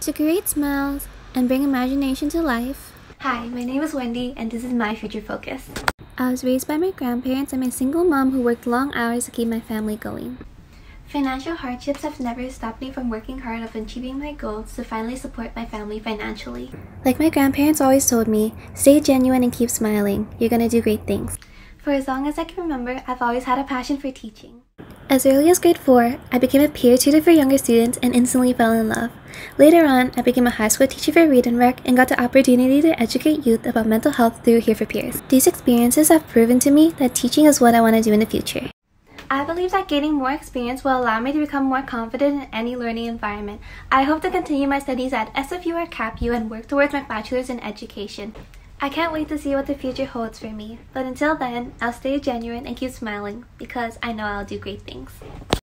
To create smiles and bring imagination to life. Hi, my name is Wendy, and this is my future focus. I was raised by my grandparents. I'm a single mom who worked long hours to keep my family going. Financial hardships have never stopped me from working hard of achieving my goals to finally support my family financially. Like my grandparents always told me, stay genuine and keep smiling. You're gonna do great things. For as long as I can remember, I've always had a passion for teaching. As early as grade 4, I became a peer tutor for younger students and instantly fell in love. Later on, I became a high school teacher for Read and Rec and got the opportunity to educate youth about mental health through Here for Peers. These experiences have proven to me that teaching is what I want to do in the future. I believe that gaining more experience will allow me to become more confident in any learning environment. I hope to continue my studies at SFU or CAPU and work towards my bachelor's in education. I can't wait to see what the future holds for me, but until then, I'll stay genuine and keep smiling because I know I'll do great things.